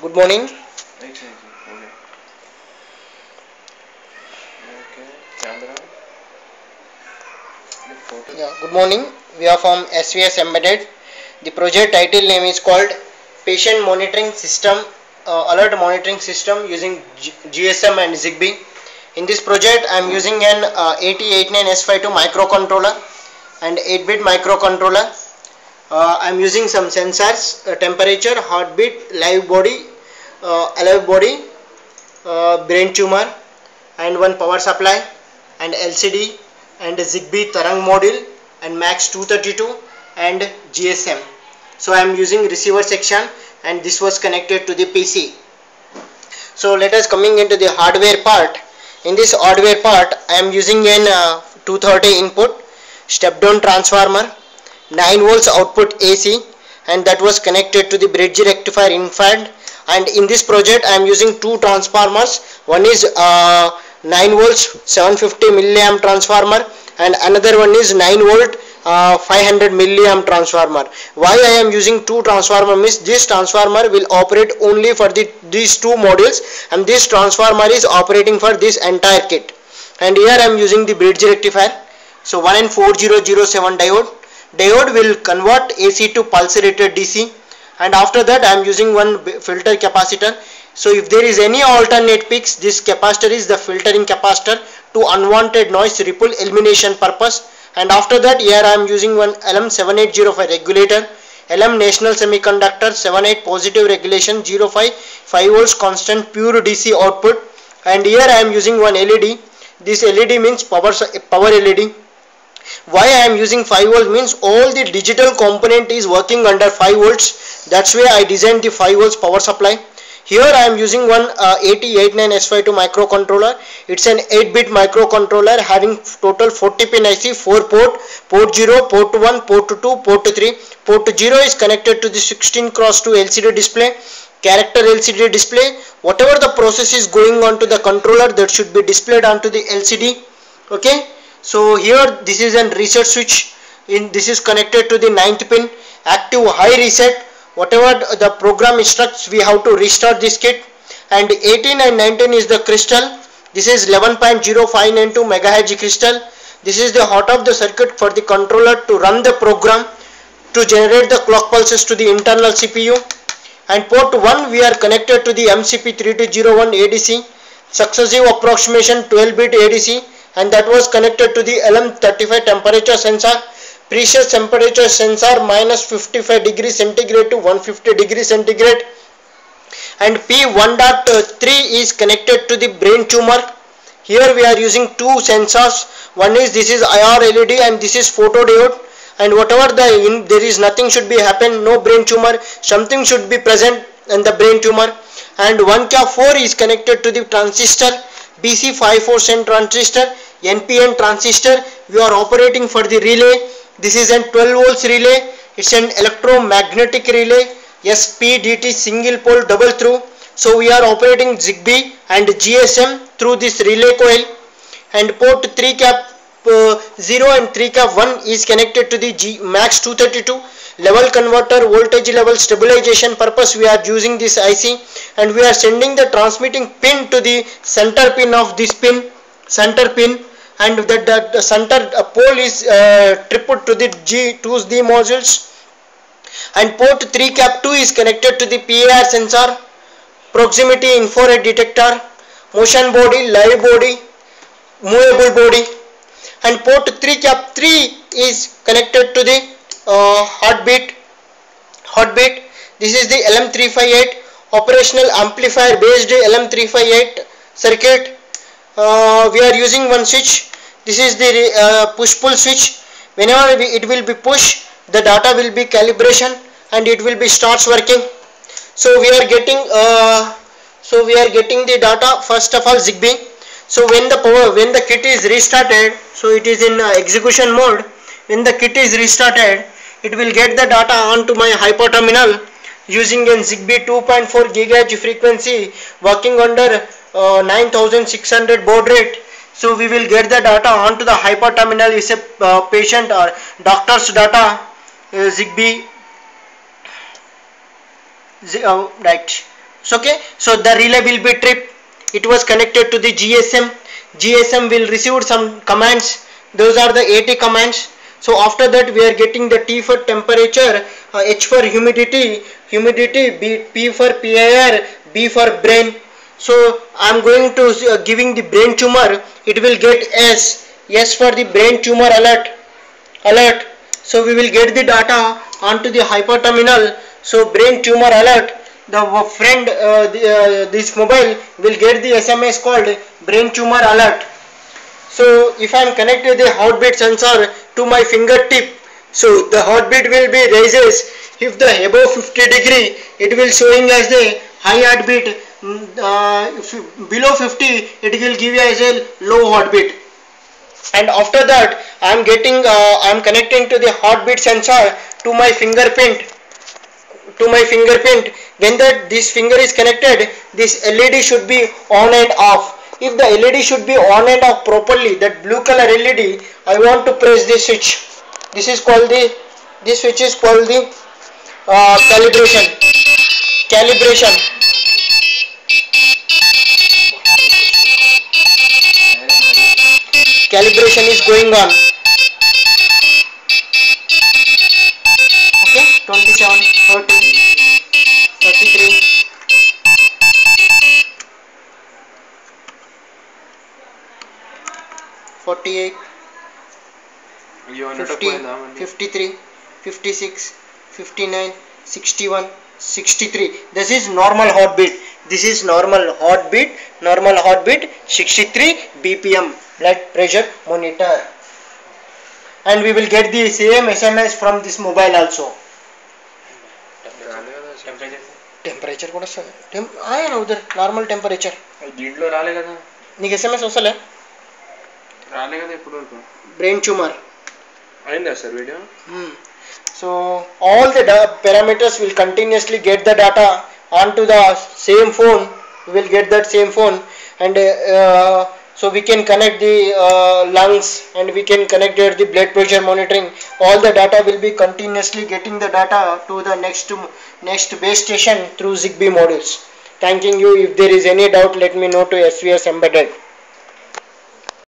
Good morning. Okay. Okay, camera. Yeah, good morning. We are from SVS Embedded. The project title name is called Patient Monitoring System, uh, Alert Monitoring System using G- GSM and ZigBee. In this project, I am using an uh, AT89S52 microcontroller and 8-bit microcontroller. Uh, I am using some sensors, uh, temperature, heartbeat, live body, uh, alive body, uh, brain tumor, and one power supply, and LCD, and Zigbee Tarang module, and Max 232, and GSM. So I am using receiver section, and this was connected to the PC. So let us coming into the hardware part. In this hardware part, I am using an uh, 230 input, step down transformer, 9 volts output AC and that was connected to the bridge rectifier infrared and in this project I am using two transformers. One is uh, 9 volts 750 milliamp transformer. And another one is 9 volt uh, 500 milliamp transformer. Why I am using two transformer means this transformer will operate only for the these two modules. And this transformer is operating for this entire kit. And here I am using the bridge rectifier. So 1N4007 diode. Diode will convert AC to pulsating DC and after that I am using one filter capacitor. So if there is any alternate peaks this capacitor is the filtering capacitor to unwanted noise ripple elimination purpose. And after that here I am using one LM7805 regulator LM National Semiconductor 78 positive regulation 05 5 volts constant pure DC output. And here I am using one LED this LED means power power LED why I am using 5 volts means all the digital component is working under 5 volts that's why I designed the 5 volts power supply. Here I am using one uh, AT89S52 microcontroller. It's an 8 bit microcontroller having total 40 pin IC 4 port port 0 port 1 port 2 port 3 port 0 is connected to the 16 cross 2 LCD display character LCD display. Whatever the process is going on to the controller that should be displayed onto the LCD okay? So here this is an reset switch. In this is connected to the ninth pin. Active high reset whatever the program instructs we have to restart this kit. And 18 and 19 is the crystal. This is 11.0592 megahertz crystal. This is the heart of the circuit for the controller to run the program to generate the clock pulses to the internal CPU and port 1 we are connected to the MCP3201 ADC successive approximation 12 bit ADC and that was connected to the LM35 temperature sensor precious temperature sensor minus 55 degree centigrade to 150 degree centigrade. And P1.3 is connected to the brain tumor. Here we are using two sensors. One is this is IR LED and this is photodiode. And whatever the in, there is nothing should be happen no brain tumor. Something should be present in the brain tumor. And 1 cap 4 is connected to the transistor BC547 transistor NPN transistor. We are operating for the relay this is an 12 volts relay. It's an electromagnetic relay. SPDT single pole double throw. So we are operating Zigbee and GSM through this relay coil. And port 3 cap uh, 0 and 3 cap 1 is connected to the G max 232 level converter voltage level stabilization purpose we are using this IC and we are sending the transmitting pin to the center pin of this pin center pin and that the, center pole is uh, tripped to the G2's D modules. And port 3 cap 2 is connected to the PIR sensor. Proximity infrared detector. Motion body live body movable body. And port 3 cap 3 is connected to the uh, heartbeat. Heartbeat. This is the LM358 operational amplifier based LM358 circuit uh, we are using one switch. This is the uh, push pull switch. Whenever it will be push the data will be calibration and it will be starts working. So we are getting uh, so we are getting the data first of all zigbee. So when the power when the kit is restarted so it is in uh, execution mode. When the kit is restarted it will get the data onto my hyper terminal using a zigbee 2.4 gigahertz frequency working under uh, 9600 baud rate. So we will get the data onto the hyper terminal is a uh, patient or doctor's data uh, zigbee. Z- uh, right. So okay. So the relay will be trip. It was connected to the gsm gsm will receive some commands. Those are the at commands. So after that we are getting the t for temperature uh, h for humidity humidity b p for pir b for brain so i'm going to uh, giving the brain tumor. It will get s. S for the brain tumor alert. Alert. So we will get the data onto the hyperterminal so brain tumor alert. The friend uh, the, uh, this mobile will get the sms called brain tumor alert. So if i am connected the heartbeat sensor to my fingertip so the heartbeat will be raises. If the above 50 degree it will showing as the high heartbeat below 50 it will give you as a low heartbeat. And after that i am getting uh, i am connecting to the heartbeat sensor to my fingerprint to my fingerprint. When that this finger is connected this led should be on and off. If the led should be on and off properly that blue color led i want to press this switch. This is called the this switch is called the uh, calibration. Calibration calibration is going on okay 27 30 33 48 50 53 56 59 61 63 this is normal heartbeat this is normal heartbeat normal heartbeat 63 bpm blood pressure monitor and we will get the same sms from this mobile also రాలే కదా temperature temperature కూడా వస్తుంది టెం ఆయన ఉదర్ normal temperature దీంట్లో రాలే కదా నీకు SMS వస్తలే రాలే కదా ఇప్పటి వరకు బ్రెయిన్ ట్యూమర్ అయిందా sir video so all the da- parameters will continuously get the data onto the same phone we will get that same phone. And uh, uh, so we can connect the uh, lungs and we can connect the blood pressure monitoring. All the data will be continuously getting the data to the next next base station through zigbee modules thanking you. If there is any doubt let me know to svs embedded